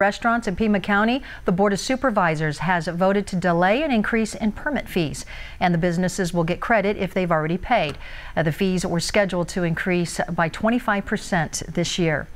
Restaurants in Pima County, the Board of Supervisors has voted to delay an increase in permit fees, and the businesses will get credit if they've already paid. Uh, the fees were scheduled to increase by 25% this year.